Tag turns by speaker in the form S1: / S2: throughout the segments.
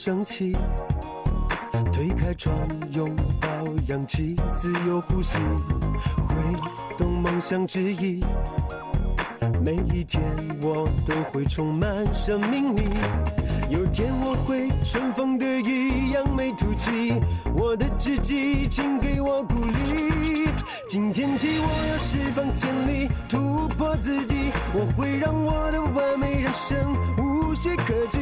S1: 样生气。推开窗，拥抱氧气，自由呼吸，挥动梦想之翼。每一天我都会充满生命力。有天我会春风得意，扬眉吐气。我的知己，请给我鼓励。今天起我要释放潜力，突破自己。我会让我的完美人生无懈可击。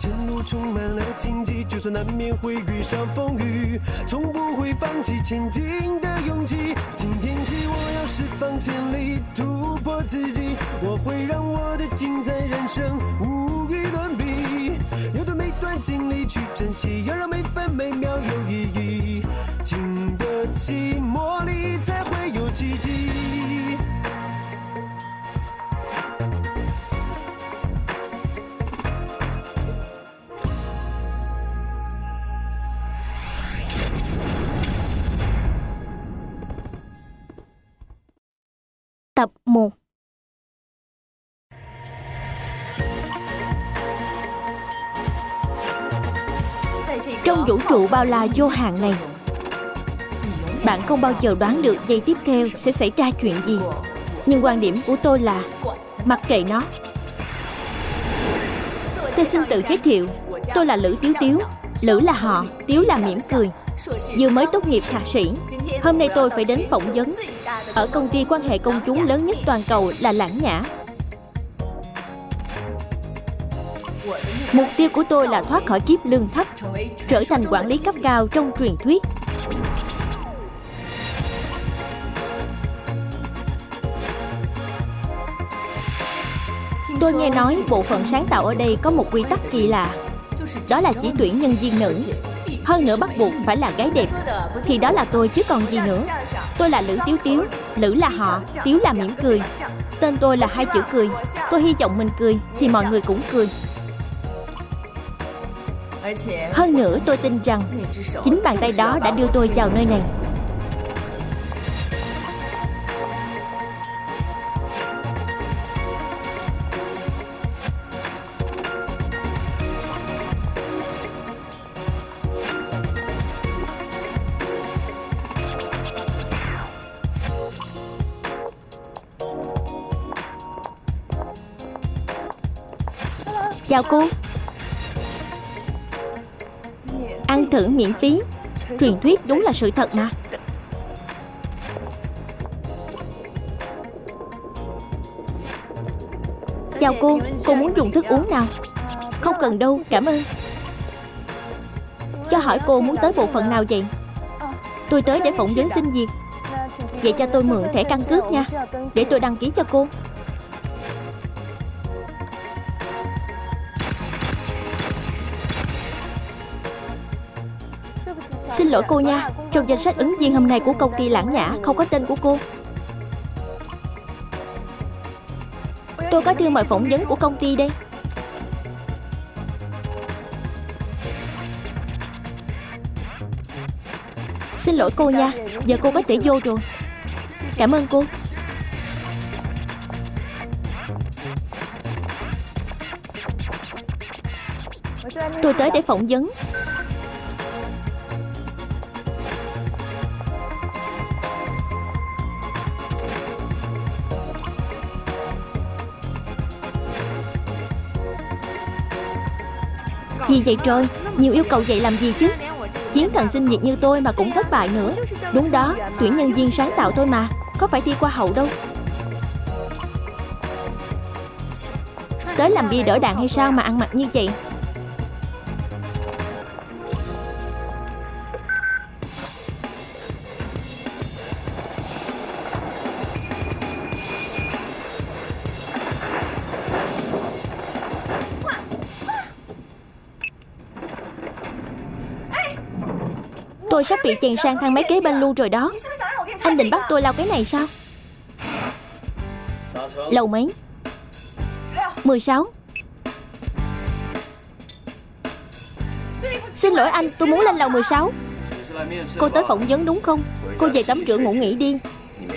S1: 前路充满了荆棘，就算难免会遇上风雨，从不会放弃前进的勇气。今天起我要释放潜力，突破自己。我会让我的精彩人生无与伦比。要对每段经历去珍惜，要让每分每秒有意义。经得起磨砺才，
S2: Tập 1 Trong vũ trụ bao la vô hạn này Bạn không bao giờ đoán được giây tiếp theo sẽ xảy ra chuyện gì. Nhưng quan điểm của tôi là Mặc kệ nó. Tôi xin tự giới thiệu Tôi là Lữ Tiếu Tiếu Lữ là họ, Tiếu là mỉm cười. Vừa mới tốt nghiệp thạc sĩ, Hôm nay tôi phải đến phỏng vấn. Ở công ty quan hệ công chúng lớn nhất toàn cầu là Lãng Nhã. Mục tiêu của tôi là thoát khỏi kiếp lương thấp, Trở thành quản lý cấp cao trong truyền thuyết. Tôi nghe nói bộ phận sáng tạo ở đây có một quy tắc kỳ lạ, Đó là chỉ tuyển nhân viên nữ. Hơn nữa bắt buộc phải là gái đẹp. Thì đó là tôi chứ còn gì nữa. Tôi là Lữ Tiếu Tiếu Lữ là họ, Tiếu là mỉm cười. Tên tôi là hai chữ cười. Tôi hy vọng mình cười Thì mọi người cũng cười. Hơn nữa tôi tin rằng Chính bàn tay đó đã đưa tôi vào nơi này. Chào cô. Ăn thử miễn phí. Truyền thuyết đúng là sự thật mà. Chào cô, cô muốn dùng thức uống nào? Không cần đâu, cảm ơn. Cho hỏi cô muốn tới bộ phận nào vậy? Tôi tới để phỏng vấn xin việc. Vậy cho tôi mượn thẻ căn cước nha. Để tôi đăng ký cho cô. Xin lỗi cô nha. Trong danh sách ứng viên hôm nay của công ty Lãng Nhã, Không có tên của cô. Tôi có thư mời phỏng vấn của công ty đây. Xin lỗi cô nha. Giờ cô có thể vô rồi. Cảm ơn cô. Tôi tới để phỏng vấn. Gì vậy trời? Nhiều yêu cầu vậy làm gì chứ? Chiến thần sinh nhiệt như tôi mà cũng thất bại nữa. Đúng đó, Tuyển nhân viên sáng tạo thôi mà. Có phải thi qua hậu đâu? Tới làm bia đỡ đạn hay sao mà ăn mặc như vậy? Sắp bị chèn sang thang máy kế bên luôn rồi đó. Anh định bắt tôi lau cái này sao? Lầu mấy? 16 Xin lỗi anh, tôi muốn lên lầu 16 Cô tới phỏng vấn đúng không? Cô về tắm rửa ngủ nghỉ đi.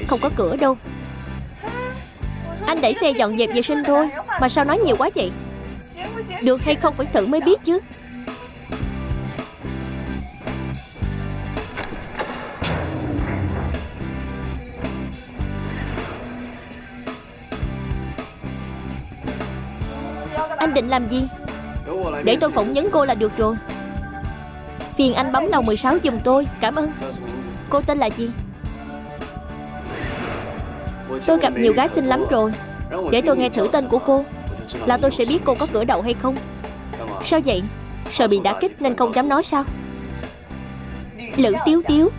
S2: Không có cửa đâu. Anh đẩy xe dọn dẹp vệ sinh thôi, Mà sao nói nhiều quá vậy? Được hay không phải thử mới biết chứ. Anh định làm gì? Để tôi phỏng vấn cô là được rồi. Phiền anh bấm đầu 16 giùm tôi, Cảm ơn. Cô tên là gì? Tôi gặp nhiều gái xinh lắm rồi. Để tôi nghe thử tên của cô. Là tôi sẽ biết cô có cửa đầu hay không. Sao vậy? Sợ bị đả kích nên không dám nói sao? Lữ tiếu tiếu.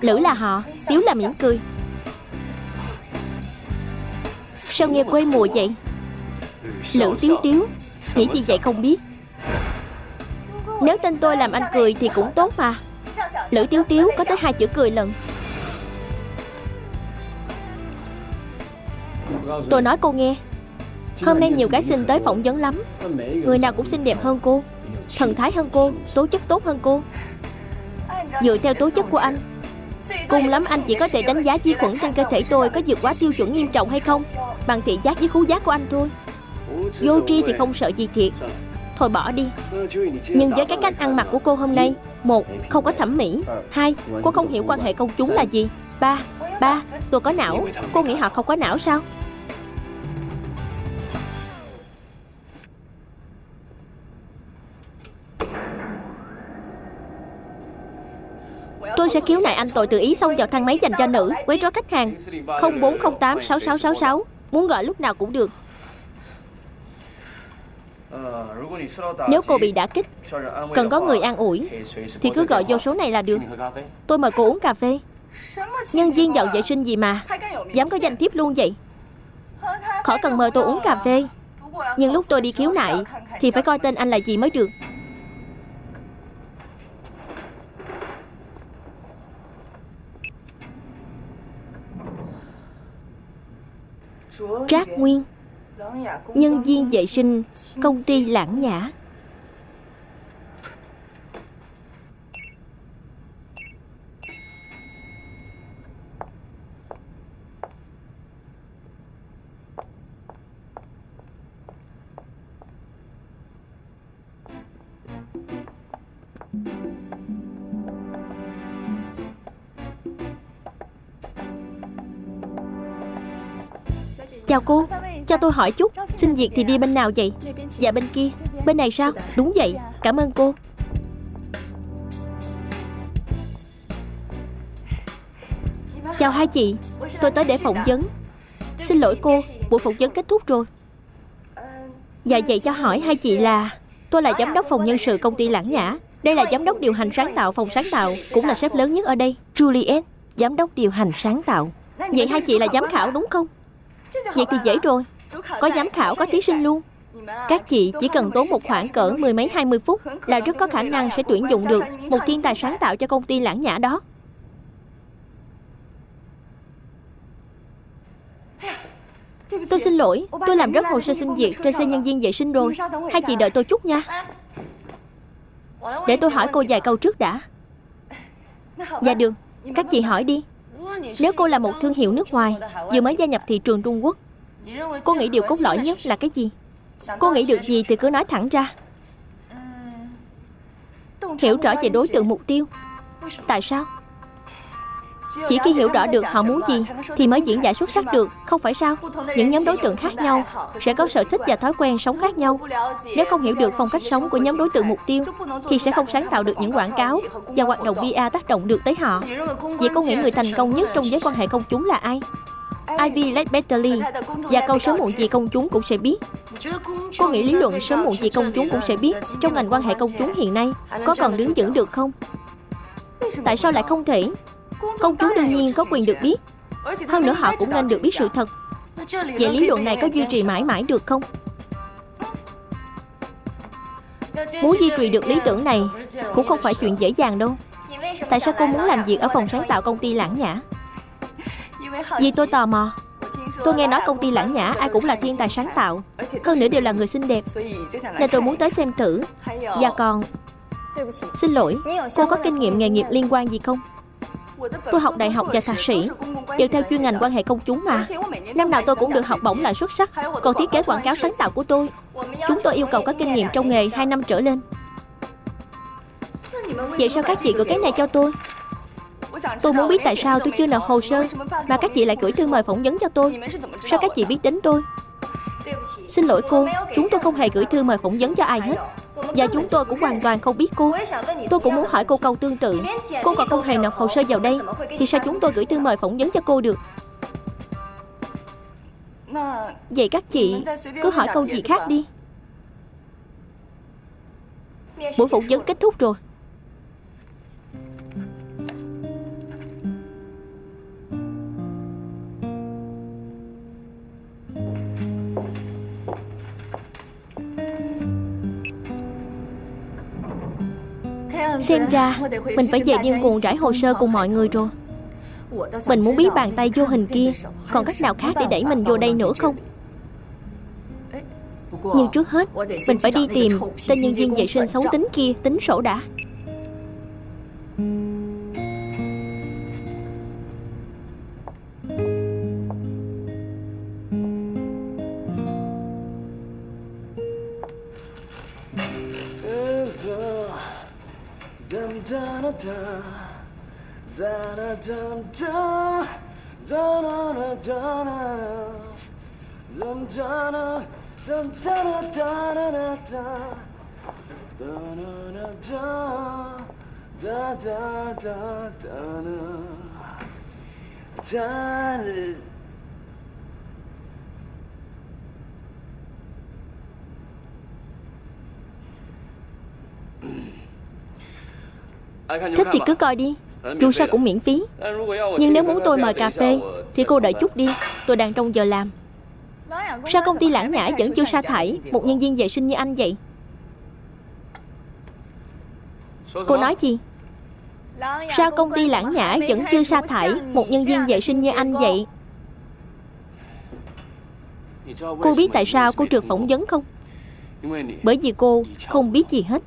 S2: Lữ là họ, Tiếu là mỉm cười. Sao nghe quê mùa vậy? Lữ tiếu tiếu. Nghĩ gì vậy không biết. Nếu tên tôi làm anh cười thì cũng tốt mà. Lữ tiếu tiếu có tới hai chữ cười lần. Tôi nói cô nghe. Hôm nay nhiều gái xinh tới phỏng vấn lắm. Người nào cũng xinh đẹp hơn cô. Thần thái hơn cô Tố chất tốt hơn cô. Dựa theo tố chất của anh Cùng lắm anh chỉ có thể đánh giá vi khuẩn trên cơ thể tôi Có vượt quá tiêu chuẩn nghiêm trọng hay không Bằng thị giác với khú giác của anh thôi Vô tri thì không sợ gì thiệt. Thôi bỏ đi. Nhưng với cái cách ăn mặc của cô hôm nay Một, không có thẩm mỹ. Hai, cô không hiểu quan hệ công chúng là gì. Ba, ba, tôi có não. Cô nghĩ họ không có não sao? Tôi sẽ khiếu nại anh tội tự ý xông vào thang máy dành cho nữ Quấy rối khách hàng. 0408 6666 Muốn gọi lúc nào cũng được. Nếu cô bị đả kích Cần có người an ủi Thì cứ gọi vô số này là được. Tôi mời cô uống cà phê. Nhân viên dọn vệ sinh gì mà? Dám có danh thiếp luôn vậy? Khỏi cần mời tôi uống cà phê. Nhưng lúc tôi đi khiếu nại Thì phải coi tên anh là gì mới được. Trác Nguyên Nhân viên vệ sinh Công ty Lãng Nhã. Chào cô tôi hỏi chút, Xin việc thì đi bên nào vậy? Dạ bên kia. Bên này sao? Đúng vậy. Cảm ơn cô. Chào hai chị. Tôi tới để phỏng vấn. Xin lỗi cô, Buổi phỏng vấn kết thúc rồi. Dạ vậy cho hỏi hai chị là, Tôi là giám đốc phòng nhân sự công ty Lãng Nhã. Đây là giám đốc điều hành sáng tạo phòng sáng tạo, Cũng là sếp lớn nhất ở đây. Juliet, Giám đốc điều hành sáng tạo. Vậy hai chị là giám khảo đúng không? Vậy thì dễ rồi. Có giám khảo, có thí sinh luôn các chị chỉ cần tốn một khoảng cỡ mười mấy hai mươi phút là rất có khả năng sẽ tuyển dụng được một thiên tài sáng tạo cho công ty lãng nhã đó. Tôi xin lỗi, tôi làm rất hồ sơ xin việc trên xe nhân viên vệ sinh rồi. Hai chị đợi tôi chút nha. Để tôi hỏi cô vài câu trước đã. Dạ được, các chị hỏi đi. Nếu cô là một thương hiệu nước ngoài Vừa mới gia nhập thị trường Trung Quốc Cô nghĩ điều cốt lõi nhất là cái gì? Cô nghĩ được gì thì cứ nói thẳng ra. Hiểu rõ về đối tượng mục tiêu. Tại sao? Chỉ khi hiểu rõ được họ muốn gì Thì mới diễn giải xuất sắc được, Không phải sao? Những nhóm đối tượng khác nhau Sẽ có sở thích và thói quen sống khác nhau. Nếu không hiểu được phong cách sống của nhóm đối tượng mục tiêu Thì sẽ không sáng tạo được những quảng cáo Và hoạt động PR tác động được tới họ. Vậy cô nghĩ người thành công nhất trong giới quan hệ công chúng là ai? Ivy Ledbetterly Và câu sớm muộn gì công chúng cũng sẽ biết Cô nghĩ lý luận sớm muộn gì công chúng cũng sẽ biết Trong ngành quan hệ công chúng hiện nay Có còn đứng vững được không? Tại sao lại không thể? Công chúng đương nhiên có quyền được biết Hơn nữa họ cũng nên được biết sự thật Vậy lý luận này có duy trì mãi mãi được không? Muốn duy trì được lý tưởng này Cũng không phải chuyện dễ dàng đâu Tại sao cô muốn làm việc ở phòng sáng tạo công ty lãng nhã? Vì tôi tò mò. Tôi nghe nói công ty lãng nhã ai cũng là thiên tài sáng tạo. Hơn nữa đều là người xinh đẹp. Nên tôi muốn tới xem thử. Và còn Xin lỗi, cô có kinh nghiệm nghề nghiệp liên quan gì không? Tôi học đại học và thạc sĩ Đều theo chuyên ngành quan hệ công chúng mà. Năm nào tôi cũng được học bổng lại xuất sắc. Còn thiết kế quảng cáo sáng tạo của tôi Chúng tôi yêu cầu có kinh nghiệm trong nghề 2 năm trở lên. Vậy sao các chị gửi cái này cho tôi? Tôi muốn biết tại sao tôi chưa nộp hồ sơ Mà các chị lại gửi thư mời phỏng vấn cho tôi. Sao các chị biết đến tôi? Xin lỗi cô Chúng tôi không hề gửi thư mời phỏng vấn cho ai hết. Và chúng tôi cũng hoàn toàn không biết cô. Tôi cũng muốn hỏi cô câu tương tự. Cô còn không hề nộp hồ sơ vào đây Thì sao chúng tôi gửi thư mời phỏng vấn cho cô được? Vậy các chị cứ hỏi câu gì khác đi. Buổi phỏng vấn kết thúc rồi Xem ra Mình phải về điên cuồng rải hồ sơ cùng mọi người rồi. Mình muốn biết bàn tay vô hình kia Còn cách nào khác để đẩy mình vô đây nữa không? Nhưng trước hết, Mình phải đi tìm Tên nhân viên vệ sinh xấu tính kia, Tính sổ đã. Thích thì cứ coi đi. Dù sao cũng miễn phí. Nhưng nếu muốn tôi mời cà phê Thì cô đợi chút đi. Tôi đang trong giờ làm. Sao công ty lãng nhã vẫn chưa sa thải? Một nhân viên vệ sinh như anh vậy. Cô nói gì Sao công ty lãng nhã vẫn chưa sa thải Một nhân viên vệ sinh như anh vậy? Cô biết tại sao cô trượt phỏng vấn không? Bởi vì cô không biết gì hết.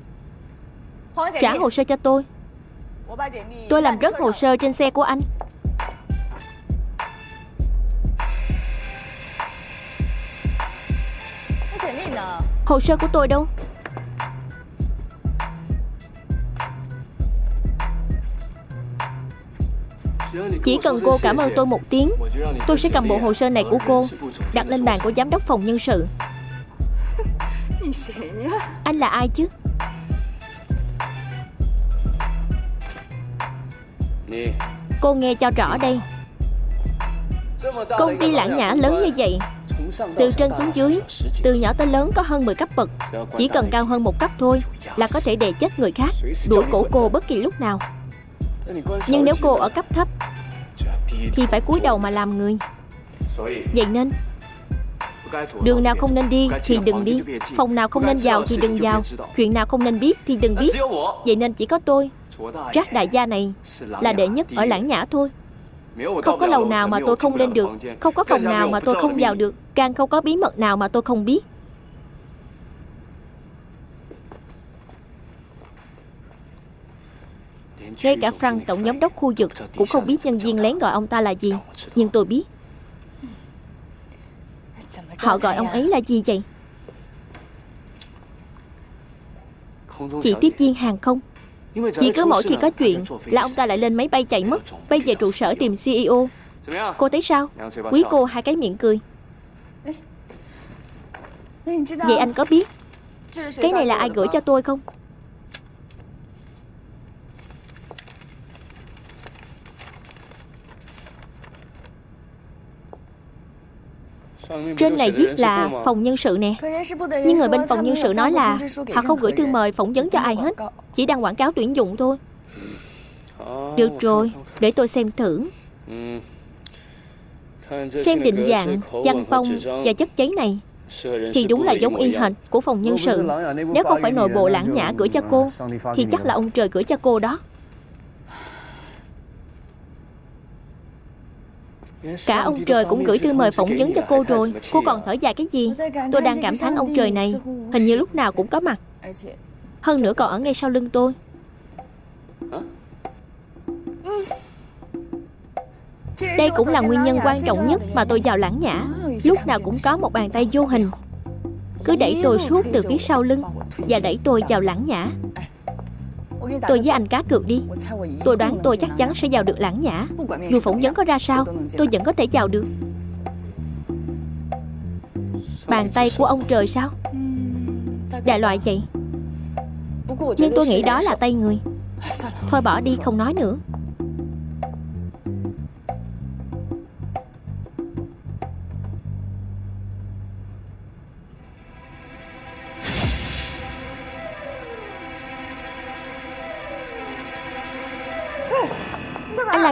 S2: Trả hồ sơ cho tôi. Tôi làm rớt hồ sơ trên xe của anh. Hồ sơ của tôi đâu Chỉ cần cô cảm ơn tôi một tiếng, Tôi sẽ cầm bộ hồ sơ này của cô, Đặt lên bàn của giám đốc phòng nhân sự. Anh là ai chứ? Cô nghe cho rõ đây. Công ty lãng nhã lớn như vậy, Từ trên xuống dưới, Từ nhỏ tới lớn có hơn 10 cấp bậc. Chỉ cần cao hơn một cấp thôi Là có thể đè chết người khác, Đuổi cổ cô bất kỳ lúc nào. Nhưng nếu cô ở cấp thấp, Thì phải cúi đầu mà làm người. Vậy nên, Đường nào không nên đi thì đừng đi, Phòng nào không nên vào thì đừng vào, Chuyện nào không nên biết thì đừng biết. Vậy nên chỉ có tôi Trác đại gia này, là đệ nhất ở lãng nhã thôi. Không có lầu nào mà tôi không lên được, Không có phòng nào mà tôi không vào được, Càng không có bí mật nào mà tôi không biết. Ngay cả Frank, tổng giám đốc khu vực, Cũng không biết nhân viên lén gọi ông ta là gì. Nhưng tôi biết. Họ gọi ông ấy là gì vậy? Chỉ tiếp viên hàng không? Chỉ cứ mỗi khi có chuyện Là ông ta lại lên máy bay chạy mất. Bay về trụ sở tìm CEO Cô thấy sao? Quý cô hai cái miệng cười. Vậy anh có biết Cái này là ai gửi cho tôi không? Trên này viết là phòng nhân sự nè. Nhưng người bên phòng nhân sự nói là Họ không gửi thư mời phỏng vấn cho ai hết. Chỉ đang quảng cáo tuyển dụng thôi. Được rồi Để tôi xem thử Xem định dạng, văn phong và chất giấy này Thì đúng là giống y hệt của phòng nhân sự. Nếu không phải nội bộ lãng nhã gửi cho cô Thì chắc là ông trời gửi cho cô đó Cả ông trời cũng gửi thư mời phỏng vấn cho cô rồi. Cô còn thở dài cái gì? Tôi đang cảm thán ông trời này. Hình như lúc nào cũng có mặt. Hơn nữa còn ở ngay sau lưng tôi. Đây cũng là nguyên nhân quan trọng nhất Mà tôi vào lãng nhã. Lúc nào cũng có một bàn tay vô hình. Cứ đẩy tôi suốt từ phía sau lưng Và đẩy tôi vào lãng nhã Tôi với anh cá cược đi. Tôi đoán tôi chắc chắn sẽ vào được lãng nhã. Dù phỏng vấn có ra sao? Tôi vẫn có thể vào được. Bàn tay của ông trời sao? Đại loại vậy. Nhưng tôi nghĩ đó là tay người. Thôi bỏ đi, không nói nữa.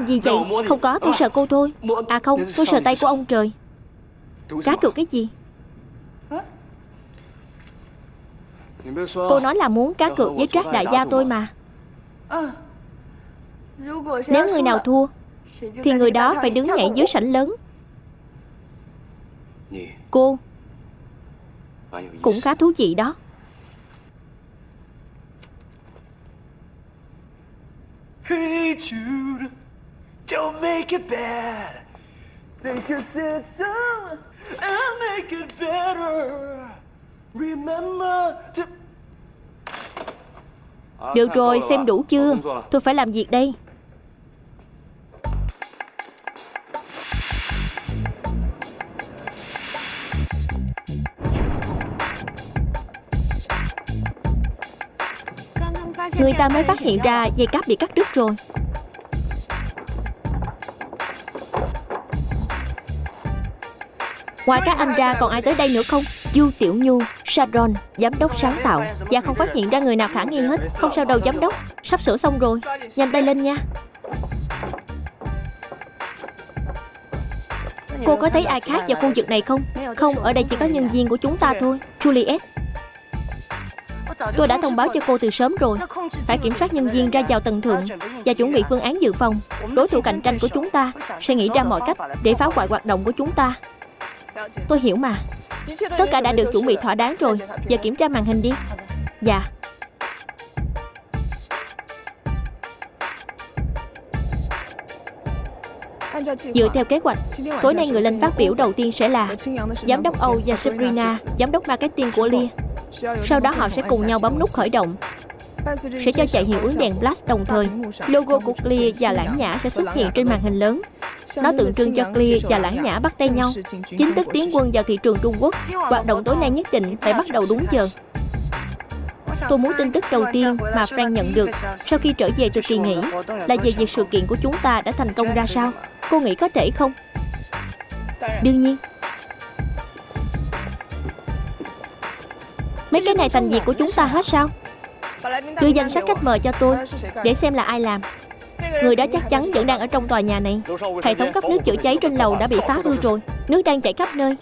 S2: Làm gì vậy? Không có tôi sợ cô thôi. À không tôi sợ tay của ông trời. Cá cược cái gì? Cô nói là muốn cá cược với trác đại gia tôi mà. Nếu người nào thua Thì người đó phải đứng nhảy dưới sảnh lớn. Cô Cũng khá thú vị đó it bad. Think a sad song and make it better. Remember to... Được rồi, xem đủ chưa? Tôi phải làm việc đây. Người ta mới phát hiện ra dây cáp bị cắt đứt rồi Ngoài các anh ra còn ai tới đây nữa không? Du Tiểu Nhu, Sharon, giám đốc sáng tạo. Và không phát hiện ra người nào khả nghi hết. Không sao đâu giám đốc. Sắp sửa xong rồi. Nhanh tay lên nha. Cô có thấy ai khác vào khu vực này không? Không, ở đây chỉ có nhân viên của chúng ta thôi. Juliet. Tôi đã thông báo cho cô từ sớm rồi. Phải kiểm soát nhân viên ra vào tầng thượng Và chuẩn bị phương án dự phòng. Đối thủ cạnh tranh của chúng ta Sẽ nghĩ ra mọi cách để phá hoại hoạt động của chúng ta. Tôi hiểu mà. Tất cả đã được chuẩn bị thỏa đáng rồi. Giờ kiểm tra màn hình đi. Dạ. Dựa theo kế hoạch, tối nay người lên phát biểu đầu tiên sẽ là Giám đốc Âu và Sabrina, giám đốc marketing của Lia sau đó họ sẽ cùng nhau bấm nút khởi động. Sẽ cho chạy hiệu ứng đèn flash đồng thời. Logo của Clear và Lãng Nhã sẽ xuất hiện trên màn hình lớn. Nó tượng trưng cho Clear và Lãng Nhã bắt tay nhau. Chính thức tiến quân vào thị trường Trung Quốc. Hoạt động tối nay nhất định phải bắt đầu đúng giờ. Tôi muốn tin tức đầu tiên mà Frank nhận được sau khi trở về từ kỳ nghỉ là về việc sự kiện của chúng ta đã thành công ra sao. Cô nghĩ có thể không? Đương nhiên. Mấy cái này thành việc của chúng ta hết sao Đưa danh sách khách mời cho tôi Để xem là ai làm Người đó chắc chắn vẫn đang ở trong tòa nhà này. Hệ thống cấp nước chữa cháy trên lầu đã bị phá hư rồi. Nước đang chảy khắp nơi.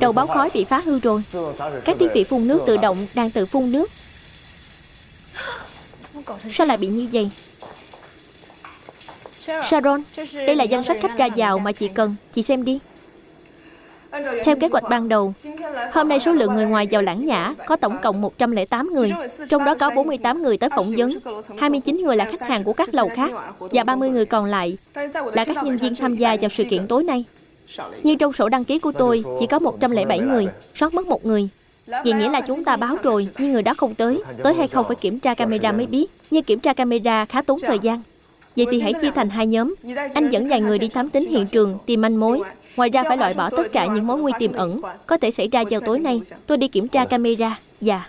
S2: Đầu báo khói bị phá hư rồi. Các thiết bị phun nước tự động đang tự phun nước. Sao lại bị như vậy? Sharon, đây là danh sách khách ra vào mà chị cần. Chị xem đi theo kế hoạch ban đầu, hôm nay số lượng người ngoài vào lãng nhã có tổng cộng 108 người, trong đó có 48 người tới phỏng vấn, 29 người là khách hàng của các lầu khác và 30 người còn lại là các nhân viên tham gia vào sự kiện tối nay. Nhưng trong sổ đăng ký của tôi chỉ có 107 người, sót mất một người. Vậy nghĩa là chúng ta báo rồi nhưng người đó không tới, tới hay không phải kiểm tra camera mới biết. Nhưng kiểm tra camera khá tốn thời gian. Vậy thì hãy chia thành hai nhóm Anh dẫn vài người đi thám tính hiện trường Tìm manh mối Ngoài ra phải loại bỏ tất cả những mối nguy tiềm ẩn Có thể xảy ra vào tối nay. Tôi đi kiểm tra camera. Dạ.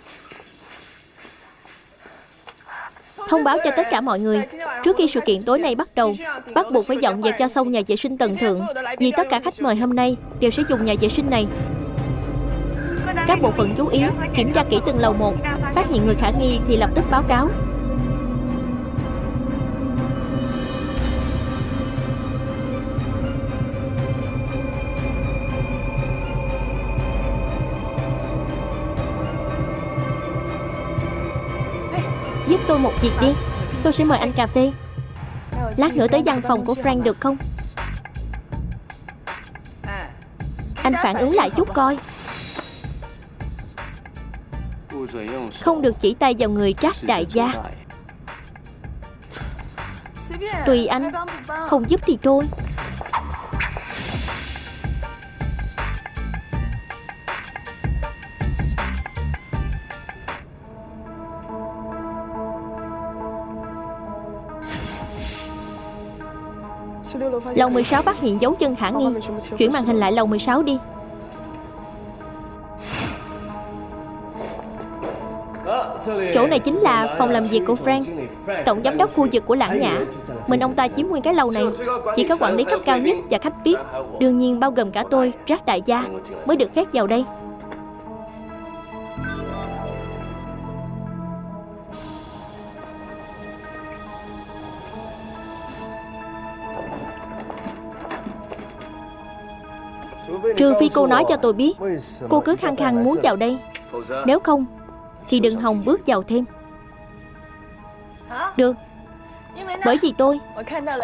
S2: Thông báo cho tất cả mọi người Trước khi sự kiện tối nay bắt đầu Bắt buộc phải dọn dẹp cho xong nhà vệ sinh tầng thượng Vì tất cả khách mời hôm nay Đều sẽ dùng nhà vệ sinh này. Các bộ phận chú ý Kiểm tra kỹ từng lầu một Phát hiện người khả nghi thì lập tức báo cáo một việc đi. Tôi sẽ mời anh cà phê. Lát nữa tới văn phòng của Frank được không? Anh phản ứng lại chút coi. Không được chỉ tay vào người trác đại gia. Tùy anh. Không giúp thì thôi. Lầu 16 phát hiện dấu chân khả nghi. Chuyển màn hình lại lầu 16 đi. Chỗ này chính là phòng làm việc của Frank Tổng giám đốc khu vực của lãng nhã. Mình ông ta chiếm nguyên cái lầu này Chỉ có quản lý cấp cao nhất và khách VIP. Đương nhiên bao gồm cả tôi, Rác đại gia Mới được phép vào đây. Trừ phi cô nói cho tôi biết, Cô cứ khăng khăng muốn vào đây. Nếu không, Thì đừng hòng bước vào thêm. Được. Bởi vì tôi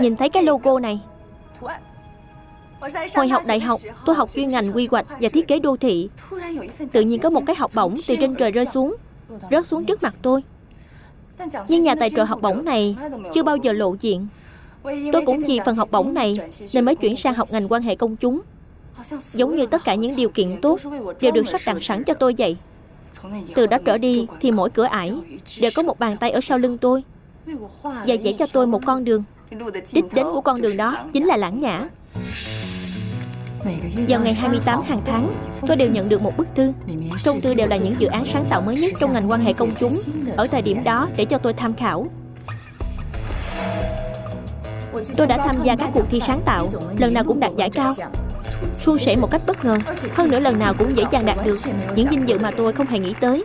S2: Nhìn thấy cái logo này. Hồi học đại học, Tôi học chuyên ngành quy hoạch và thiết kế đô thị. Tự nhiên có một cái học bổng từ trên trời rơi xuống, Rớt xuống trước mặt tôi. Nhưng nhà tài trợ học bổng này Chưa bao giờ lộ diện. Tôi cũng vì phần học bổng này Nên mới chuyển sang học ngành quan hệ công chúng. Giống như tất cả những điều kiện tốt Đều được sắp đặt sẵn cho tôi vậy. Từ đó trở đi Thì mỗi cửa ải Đều có một bàn tay ở sau lưng tôi. Và vẽ cho tôi một con đường. Đích đến của con đường đó Chính là lãng nhã. Vào ngày 28 hàng tháng, tôi đều nhận được một bức thư. Trong thư đều là những dự án sáng tạo mới nhất trong ngành quan hệ công chúng ở thời điểm đó để cho tôi tham khảo. Tôi đã tham gia các cuộc thi sáng tạo, lần nào cũng đạt giải cao suôn sẻ một cách bất ngờ. Hơn nữa lần nào cũng dễ dàng đạt được Những dinh dự mà tôi không hề nghĩ tới.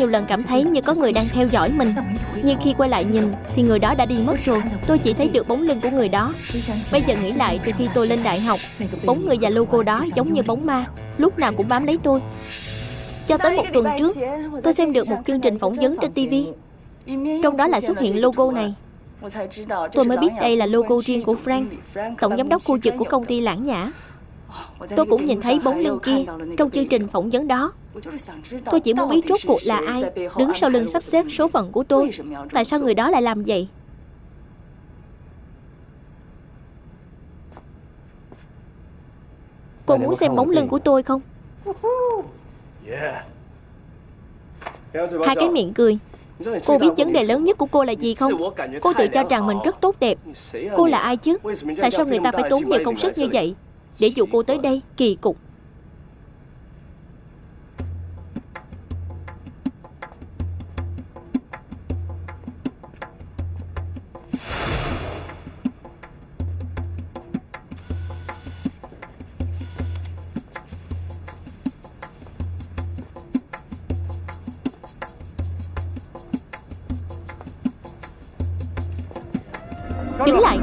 S2: Nhiều lần cảm thấy như có người đang theo dõi mình. Nhưng khi quay lại nhìn, Thì người đó đã đi mất rồi. Tôi chỉ thấy được bóng lưng của người đó. Bây giờ nghĩ lại, từ khi tôi lên đại học, Bóng người và logo đó giống như bóng ma. Lúc nào cũng bám lấy tôi. Cho tới một tuần trước, Tôi xem được một chương trình phỏng vấn trên TV Trong đó lại xuất hiện logo này. Tôi mới biết đây là logo riêng của Frank, Tổng giám đốc khu vực của công ty Lãng Nhã. Tôi cũng nhìn thấy bóng lưng kia Trong chương trình phỏng vấn đó. Tôi chỉ muốn biết rốt cuộc là ai Đứng sau lưng sắp xếp số phận của tôi? Tại sao người đó lại làm vậy? Cô muốn xem bóng lưng của tôi không? Hai cái miệng cười. Cô biết vấn đề lớn nhất của cô là gì không? Cô tự cho rằng mình rất tốt đẹp. Cô là ai chứ? Tại sao người ta phải tốn nhiều công sức như vậy? Để dụ cô tới đây Kỳ cục Đứng lại.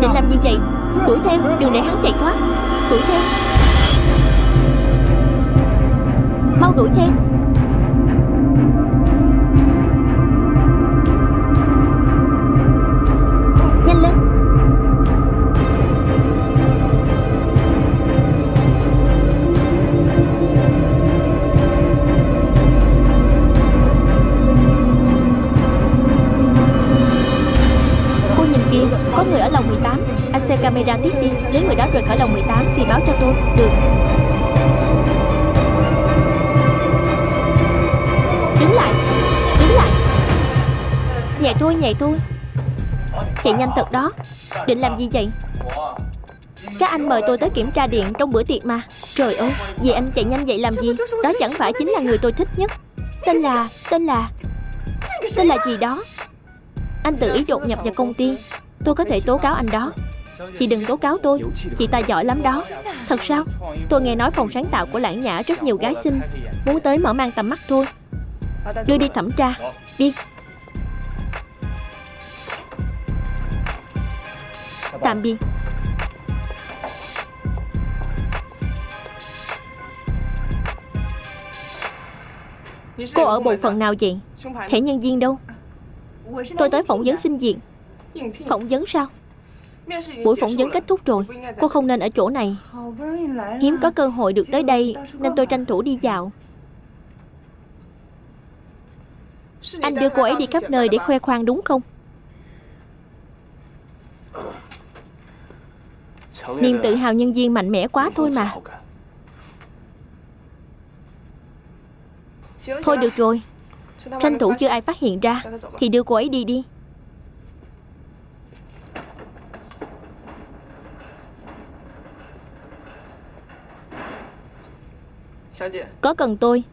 S2: Định làm gì vậy? Đuổi theo, Đừng để hắn chạy thoát. Đuổi theo. Mau đuổi theo. Nhẹ thôi. Thôi Chạy nhanh thật đó. Định làm gì vậy? Các anh mời tôi tới kiểm tra điện trong bữa tiệc mà. Trời ơi Vì anh chạy nhanh vậy làm gì? Đó chẳng phải chính là người tôi thích nhất. Tên là Tên là Tên là gì đó? Anh tự ý đột nhập vào công ty. Tôi có thể tố cáo anh đó. Chị đừng tố cáo tôi. Chị ta giỏi lắm đó. Thật sao? Tôi nghe nói phòng sáng tạo của lãng nhã rất nhiều gái xinh. Muốn tới mở mang tầm mắt thôi Đưa đi thẩm tra. Đi. Tạm biệt. Cô ở bộ phận nào vậy? Thẻ nhân viên đâu? Tôi tới phỏng vấn xin việc. Phỏng vấn sao? Buổi phỏng vấn kết thúc rồi. Cô không nên ở chỗ này. Hiếm có cơ hội được tới đây, Nên tôi tranh thủ đi dạo. Anh đưa cô ấy đi khắp nơi để khoe khoang đúng không? Niềm tự hào nhân viên mạnh mẽ quá thôi mà. Thôi được rồi. Tranh thủ chưa ai phát hiện ra, Thì đưa cô ấy đi đi. Có cần tôi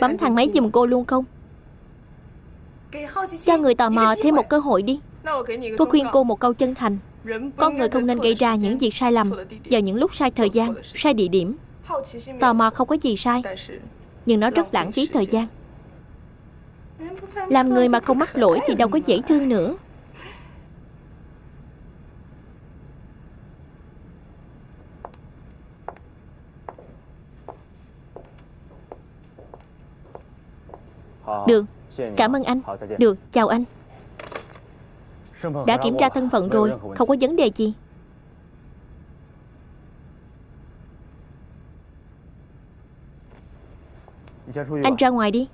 S2: Bấm thang máy giùm cô luôn không? Cho người tò mò thêm một cơ hội đi. Tôi khuyên cô một câu chân thành. Con người không nên gây ra những việc sai lầm Vào những lúc sai thời gian, sai địa điểm. Tò mò không có gì sai Nhưng nó rất lãng phí thời gian. Làm người mà không mắc lỗi thì đâu có dễ thương nữa. Được. Cảm ơn anh. Được. Chào anh. Đã kiểm tra thân phận rồi Không có vấn đề gì Anh ra ngoài đi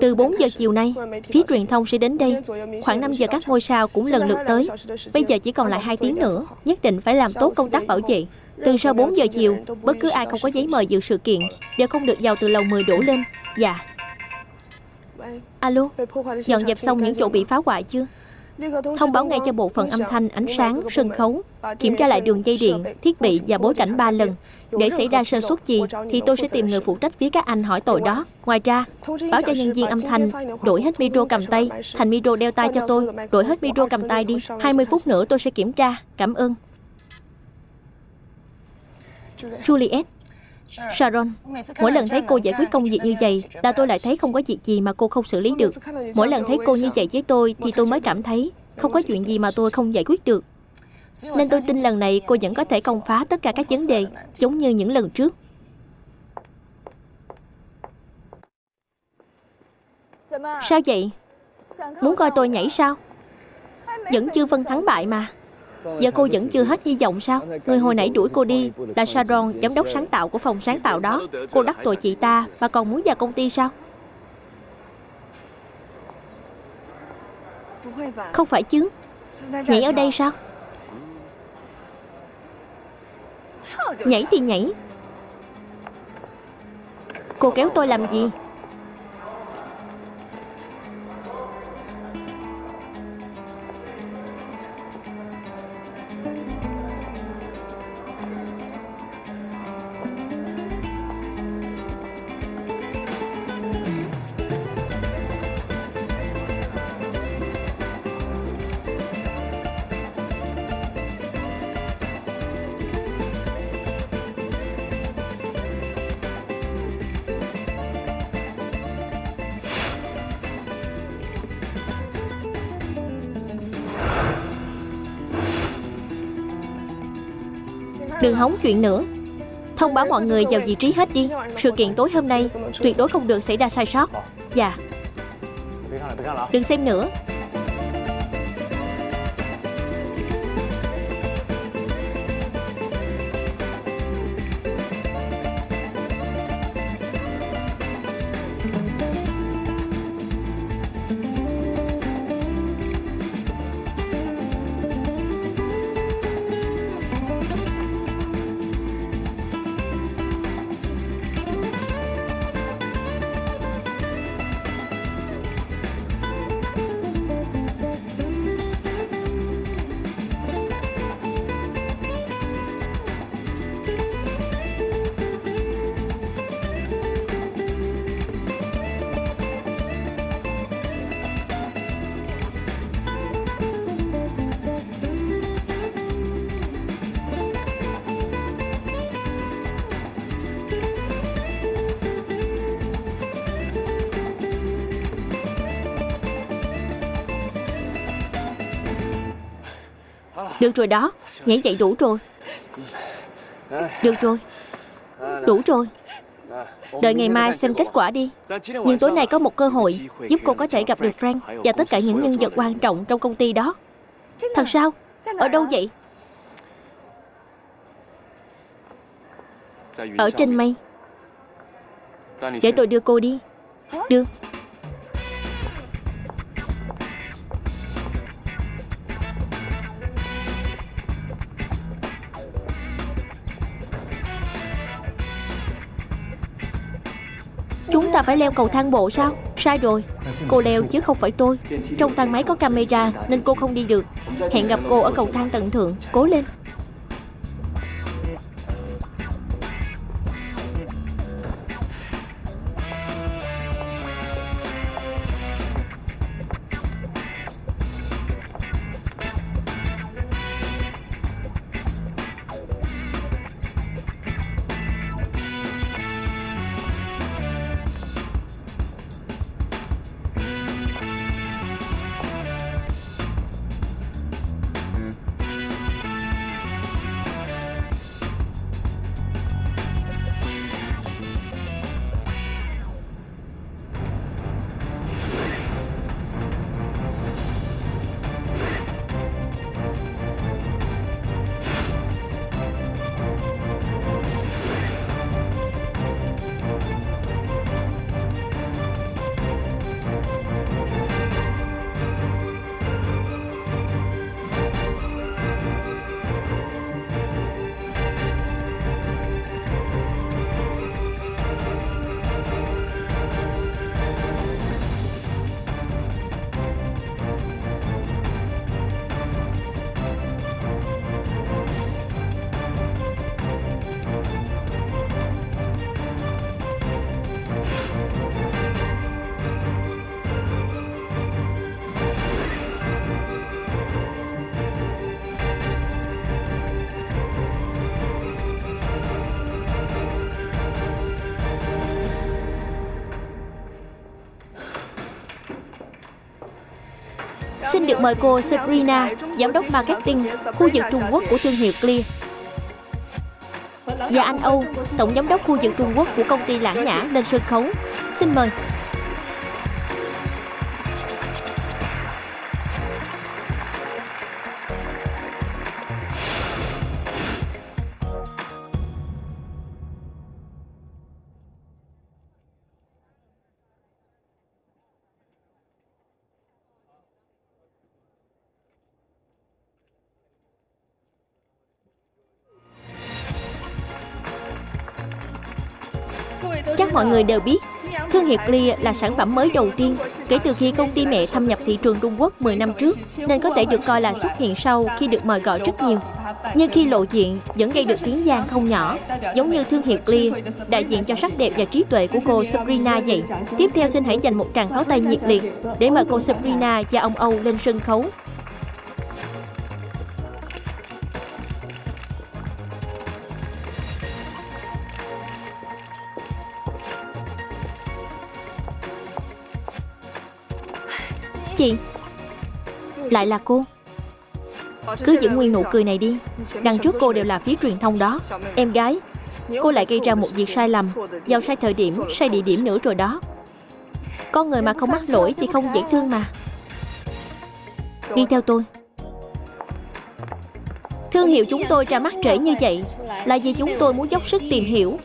S2: Từ 4 giờ chiều nay, phía truyền thông sẽ đến đây. Khoảng 5 giờ các ngôi sao cũng lần lượt tới. Bây giờ chỉ còn lại 2 tiếng nữa, nhất định phải làm tốt công tác bảo vệ. Từ sau 4 giờ chiều, bất cứ ai không có giấy mời dự sự kiện đều không được vào từ lầu 10 đổ lên. Dạ. Alo, dọn dẹp xong những chỗ bị phá hoại chưa? Thông báo ngay cho bộ phận âm thanh, ánh sáng, sân khấu Kiểm tra lại đường dây điện, thiết bị và bối cảnh 3 lần Để xảy ra sơ suất gì Thì tôi sẽ tìm người phụ trách phía các anh hỏi tội đó Ngoài ra, báo cho nhân viên âm thanh Đổi hết micro cầm tay Thành micro đeo tay cho tôi Đổi hết micro cầm tay đi 20 phút nữa tôi sẽ kiểm tra Cảm ơn Juliet Sharon, mỗi lần thấy cô giải quyết công việc như vậy, là tôi lại thấy không có việc gì mà cô không xử lý được. Mỗi lần thấy cô như vậy với tôi thì tôi mới cảm thấy không có chuyện gì mà tôi không giải quyết được. Nên tôi tin lần này cô vẫn có thể công phá tất cả các vấn đề, giống như những lần trước. Sao vậy? Muốn coi tôi nhảy sao? Vẫn chưa phân thắng bại mà. Giờ cô vẫn chưa hết hy vọng sao? Người hồi nãy đuổi cô đi Là Sharon, giám đốc sáng tạo của phòng sáng tạo đó. Cô đắc tội chị ta Mà còn muốn vào công ty sao? Không phải chứ? Nhảy ở đây sao? Nhảy thì nhảy. Cô kéo tôi làm gì? Hóng chuyện nữa. Thông báo mọi người vào vị trí hết đi. Sự kiện tối hôm nay Tuyệt đối không được xảy ra sai sót. Dạ. Đừng xem nữa. Được rồi đó. Nhảy dậy đủ rồi. Được rồi. Đủ rồi. Đợi ngày mai xem kết quả đi. Nhưng tối nay có một cơ hội Giúp cô có thể gặp được Frank Và tất cả những nhân vật quan trọng trong công ty đó. Thật sao? Ở đâu vậy? Ở trên mây. Để tôi đưa cô đi. Được. Chúng ta phải leo cầu thang bộ sao? Sai rồi. Cô leo chứ không phải tôi. Trong thang máy có camera Nên cô không đi được. Hẹn gặp cô ở cầu thang tận thượng. Cố lên. Được mời cô Sabrina, Giám đốc Marketing, khu vực Trung Quốc của thương hiệu Clear. Và anh Âu, Tổng Giám đốc khu vực Trung Quốc của công ty Lãng Nhã lên sân khấu. Xin mời. Người đều biết Thương hiệu Clear là sản phẩm mới đầu tiên kể từ khi công ty mẹ thâm nhập thị trường Trung Quốc 10 năm trước nên có thể được coi là xuất hiện sau khi được mời gọi rất nhiều. Nhưng khi lộ diện vẫn gây được tiếng giang không nhỏ, giống như thương hiệu Clear, đại diện cho sắc đẹp và trí tuệ của cô Sabrina vậy. Tiếp theo xin hãy dành một tràng pháo tay nhiệt liệt để mời cô Sabrina và ông Âu lên sân khấu Chị? Lại là cô. Cứ giữ nguyên nụ cười này đi. Đằng trước cô đều là phía truyền thông đó. Em gái Cô lại gây ra một việc sai lầm. Vào sai thời điểm, sai địa điểm nữa rồi đó. Con người mà không mắc lỗi thì không dễ thương mà. Đi theo tôi. Thương hiệu chúng tôi ra mắt trễ như vậy Là vì chúng tôi muốn dốc sức tìm hiểu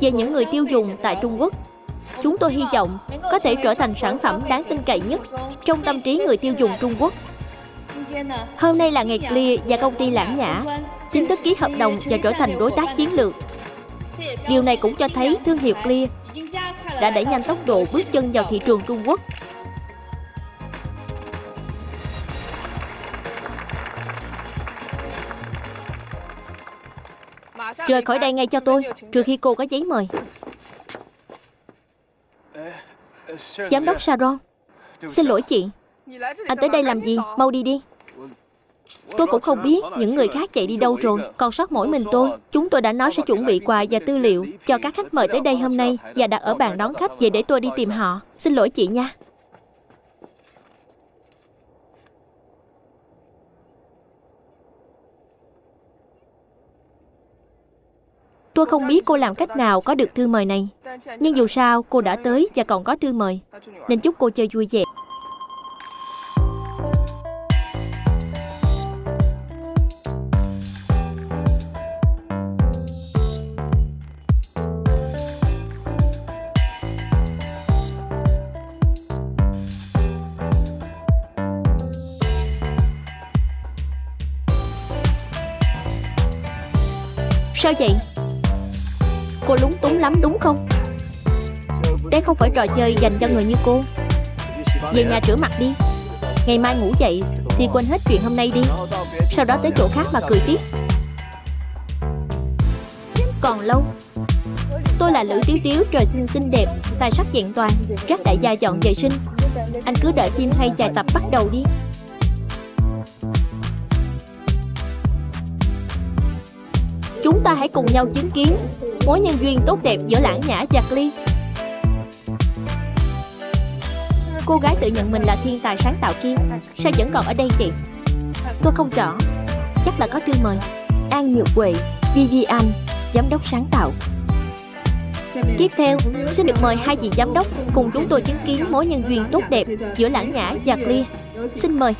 S2: Về những người tiêu dùng tại Trung Quốc. Chúng tôi hy vọng có thể trở thành sản phẩm đáng tin cậy nhất trong tâm trí người tiêu dùng Trung Quốc. Hôm nay là ngày Clear và công ty Lãng Nhã chính thức ký hợp đồng và trở thành đối tác chiến lược. Điều này cũng cho thấy thương hiệu Clear đã đẩy nhanh tốc độ bước chân vào thị trường Trung Quốc. Rời khỏi đây ngay cho tôi, trừ khi cô có giấy mời. Giám đốc Sharon, Xin lỗi chị. Anh tới đây làm gì? Mau đi đi. Tôi cũng không biết những người khác chạy đi đâu rồi. Còn sót mỗi mình tôi, Chúng tôi đã nói sẽ chuẩn bị quà và tư liệu Cho các khách mời tới đây hôm nay Và đặt ở bàn đón khách Vậy để tôi đi tìm họ. Xin lỗi chị nha. Tôi không biết cô làm cách nào có được thư mời này. Nhưng dù sao, cô đã tới và còn có thư mời. Nên chúc cô chơi vui vẻ. Sao vậy? Cô lúng túng lắm đúng không? Đây không phải trò chơi dành cho người như cô. Về nhà rửa mặt đi. Ngày mai ngủ dậy Thì quên hết chuyện hôm nay đi. Sau đó tới chỗ khác mà cười tiếp. Còn lâu, Tôi là Lữ Tiếu Tiếu, trời xinh xinh đẹp Tài sắc diện toàn Rất đại gia dọn vệ sinh. Anh cứ đợi phim hay dài tập bắt đầu đi. Chúng ta hãy cùng nhau chứng kiến. Mối nhân duyên tốt đẹp giữa lãng nhã và ly Cô gái tự nhận mình là thiên tài sáng tạo kia Sao vẫn còn ở đây chị Tôi không rõ. Chắc là có thư mời. An Nhược Huệ Vivian Giám đốc sáng tạo. Tiếp theo, xin được mời hai vị giám đốc cùng chúng tôi chứng kiến mối nhân duyên tốt đẹp giữa Lãng Nhã và Clear. Xin mời.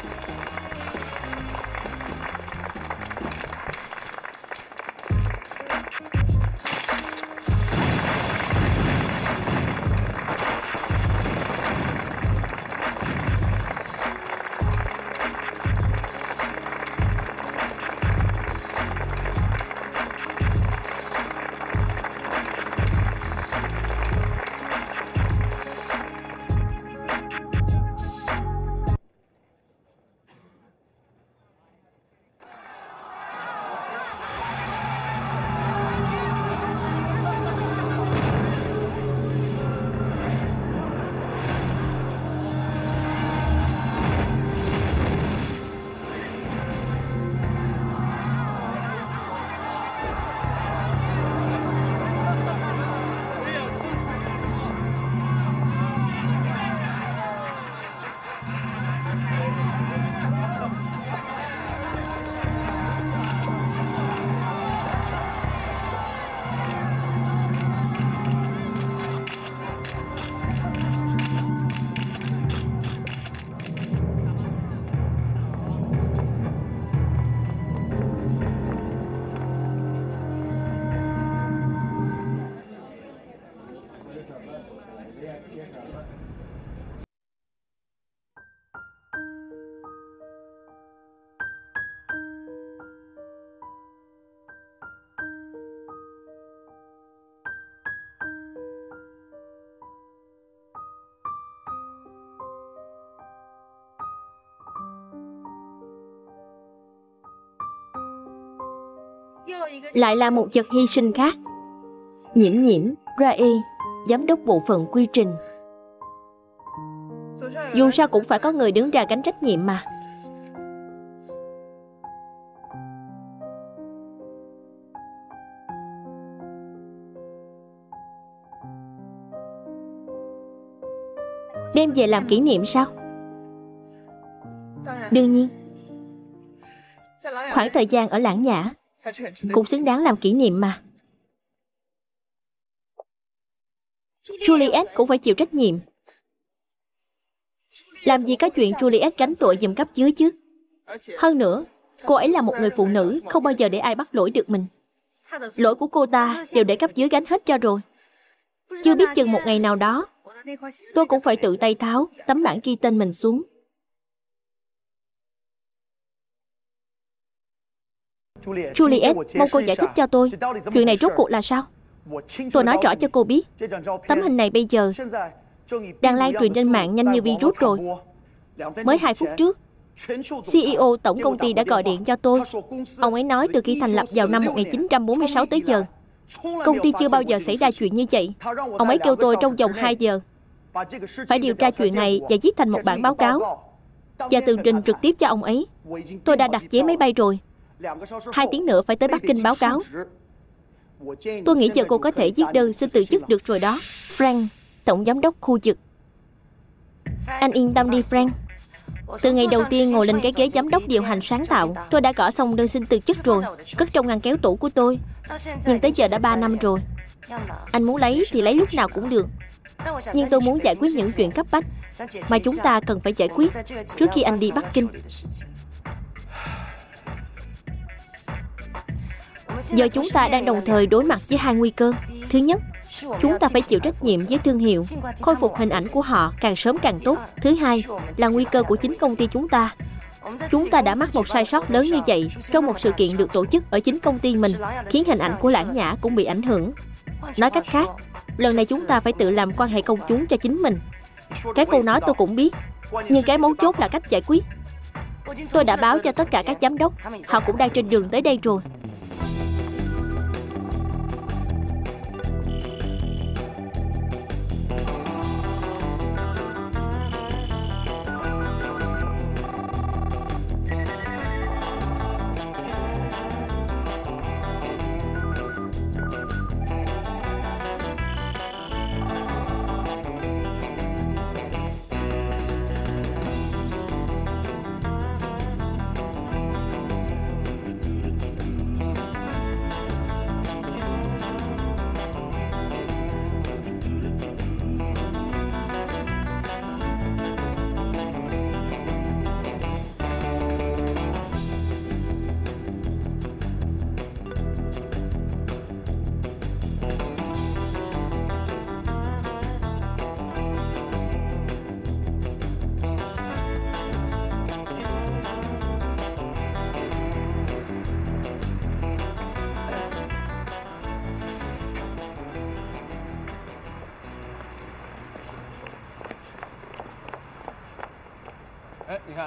S2: Lại là một vật hy sinh khác. Nhiễm nhiễm, Rae, giám đốc bộ phận quy trình. Dù sao cũng phải có người đứng ra gánh trách nhiệm mà. Đem về làm kỷ niệm sao? Đương nhiên. Khoảng thời gian ở lãng nhã cũng xứng đáng làm kỷ niệm mà. Juliet cũng phải chịu trách nhiệm. Làm gì có chuyện Juliet gánh tội giùm cấp dưới chứ? Hơn nữa, Cô ấy là một người phụ nữ, Không bao giờ để ai bắt lỗi được mình. Lỗi của cô ta đều để cấp dưới gánh hết cho rồi. Chưa biết chừng một ngày nào đó, Tôi cũng phải tự tay tháo Tấm bản ghi tên mình xuống. Juliet, mong cô giải thích cho tôi. Chuyện này rốt cuộc là sao? Tôi nói rõ cho cô biết Tấm hình này bây giờ Đang lan truyền trên mạng nhanh như virus rồi. Mới 2 phút trước CEO tổng công ty đã gọi điện cho tôi. Ông ấy nói từ khi thành lập vào năm 1946 tới giờ. Công ty chưa bao giờ xảy ra chuyện như vậy. Ông ấy kêu tôi trong vòng 2 giờ. Phải điều tra chuyện này và viết thành một bản báo cáo Và tường trình trực tiếp cho ông ấy Tôi đã đặt vé máy bay rồi Hai tiếng nữa phải tới Bắc Kinh báo cáo. Tôi nghĩ giờ cô có thể viết đơn xin từ chức được rồi đó. Frank, tổng giám đốc khu vực. Anh yên tâm đi Frank. Từ ngày đầu tiên ngồi lên cái ghế giám đốc điều hành sáng tạo Tôi đã gõ xong đơn xin từ chức rồi Cất trong ngăn kéo tủ của tôi. Nhưng tới giờ đã 3 năm rồi. Anh muốn lấy thì lấy lúc nào cũng được. Nhưng tôi muốn giải quyết những chuyện cấp bách Mà chúng ta cần phải giải quyết Trước khi anh đi Bắc Kinh. Giờ chúng ta đang đồng thời đối mặt với hai nguy cơ Thứ nhất Chúng ta phải chịu trách nhiệm với thương hiệu Khôi phục hình ảnh của họ càng sớm càng tốt Thứ hai là nguy cơ của chính công ty chúng ta Chúng ta đã mắc một sai sót lớn như vậy trong một sự kiện được tổ chức ở chính công ty mình, khiến hình ảnh của lãng nhã cũng bị ảnh hưởng. Nói cách khác, lần này chúng ta phải tự làm quan hệ công chúng cho chính mình. Cái câu nói tôi cũng biết, nhưng cái mấu chốt là cách giải quyết. Tôi đã báo cho tất cả các giám đốc, họ cũng đang trên đường tới đây rồi.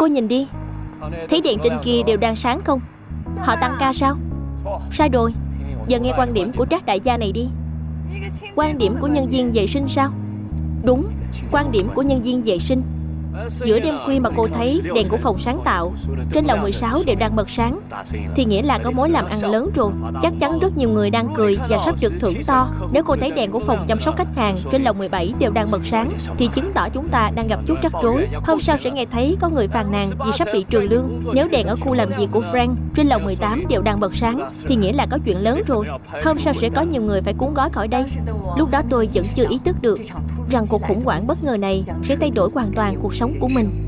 S2: Cô nhìn đi. Thấy đèn trên kia đều đang sáng không? Họ tăng ca sao? Sai rồi. Giờ nghe quan điểm của trác đại gia này đi. Quan điểm của nhân viên vệ sinh sao? Đúng, Quan điểm của nhân viên vệ sinh. Giữa đêm khuya mà cô thấy đèn của phòng sáng tạo, Trên lầu 16 đều đang bật sáng. Thì nghĩa là có mối làm ăn lớn rồi. Chắc chắn rất nhiều người đang cười và sắp được thưởng to. Nếu cô thấy đèn của phòng chăm sóc khách hàng Trên lầu 17 đều đang bật sáng, Thì chứng tỏ chúng ta đang gặp chút rắc rối. Hôm sau sẽ nghe thấy có người phàn nàn vì sắp bị trừ lương. Nếu đèn ở khu làm việc của Frank Trên lầu 18 đều đang bật sáng, Thì nghĩa là có chuyện lớn rồi. Hôm sau sẽ có nhiều người phải cuốn gói khỏi đây. Lúc đó tôi vẫn chưa ý thức được Rằng cuộc khủng hoảng bất ngờ này Sẽ thay đổi hoàn toàn cuộc sống của mình.